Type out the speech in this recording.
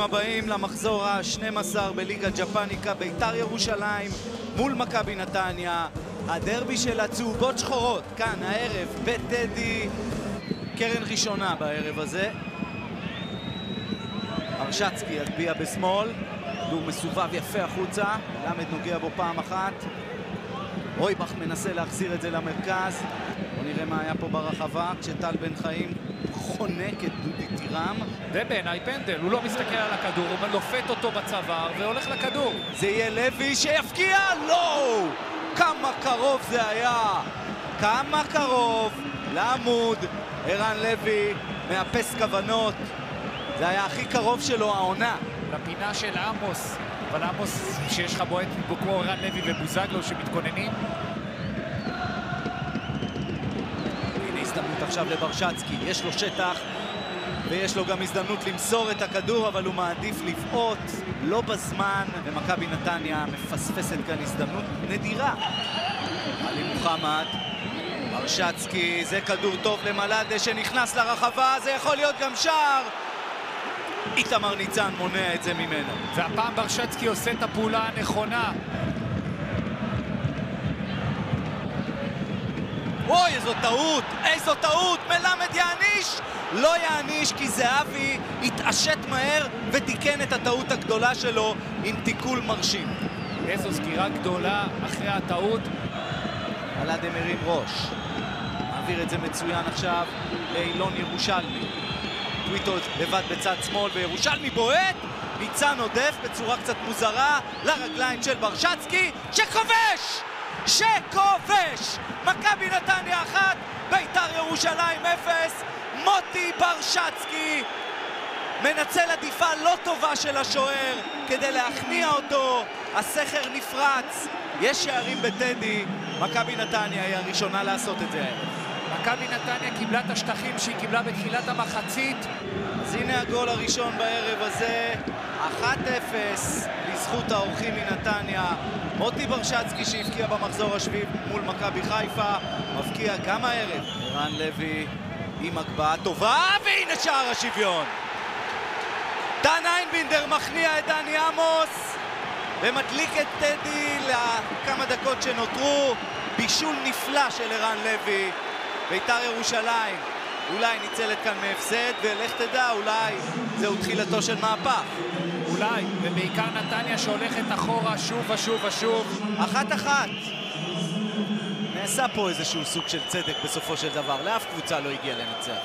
הבאים למחזור ה-12 בליגה ג'פניקה, ביתר ירושלים מול מכבי נתניה. הדרבי של הצהובות שחורות, כאן הערב בטדי, קרן ראשונה בערב הזה. ארשצקי יטביע בשמאל, כדור מסובב יפה החוצה, למד נוגע בו פעם אחת. רויבך מנסה להחזיר את זה למרכז. בואו נראה מה היה פה ברחבה, כשטל בן חיים חונק את דודי טירם. ובעיניי פנדל, הוא לא מסתכל על הכדור, הוא לופת אותו בצוואר והולך לכדור. זה יהיה לוי שיפקיע? לא! כמה קרוב זה היה! כמה קרוב לעמוד. ערן לוי מאפס כוונות. זה היה הכי קרוב שלו העונה. לפינה של עמוס, אבל עמוס, שיש לך בועט כמו ערן לוי ובוזגלו שמתכוננים, עכשיו לברשצקי, יש לו שטח ויש לו גם הזדמנות למסור את הכדור, אבל הוא מעדיף לבעוט לא בזמן, ומכבי נתניה מפספסת כאן הזדמנות נדירה. עלי מוחמד, ברשצקי, זה כדור טוב למלאדה שנכנס לרחבה, זה יכול להיות גם שער! איתמר ניצן מונע את זה ממנו. והפעם ברשצקי עושה את הפעולה הנכונה. אוי, איזו טעות! איזו טעות! מלמד יעניש! לא יעניש כי זהבי התעשת מהר ותיקן את הטעות הגדולה שלו עם תיקול מרשים. איזו סגירה גדולה אחרי הטעות. אלעד מרים ראש. מעביר את זה מצוין עכשיו לאילון ירושלמי. טוויטו לבד בצד שמאל וירושלמי בועט! ניצן עודף בצורה קצת מוזרה לרגליים של ברשצקי! שכובש! מכבי נתניה אחת, ביתר ירושלים אפס, מוטי ברשצקי מנצל עדיפה לא טובה של השוער כדי להכניע אותו, הסכר נפרץ, יש שערים בטדי, מכבי נתניה היא הראשונה לעשות את זה הערב. מכבי נתניה קיבלה את השטחים שהיא קיבלה בתחילת המחצית. אז הנה הגול הראשון בערב הזה, 1-0 לזכות האורחים מנתניה. מוטי ברשצקי שהבקיע במחזור השביעי מול מכבי חיפה, מבקיע גם הערב. ערן לוי עם הגבהה טובה, והנה שער השוויון. דן איינבינדר מכניע את דני עמוס ומדליק את טדי לכמה דקות שנותרו. בישול נפלא של ערן לוי. ביתר ירושלים אולי ניצלת כאן מהפסד, ולך תדע, אולי זהו תחילתו של מהפך. אולי, ובעיקר נתניה שהולכת אחורה שוב ושוב ושוב. אחת-אחת. נעשה פה איזשהו סוג של צדק בסופו של דבר, לאף קבוצה לא הגיע לנצח.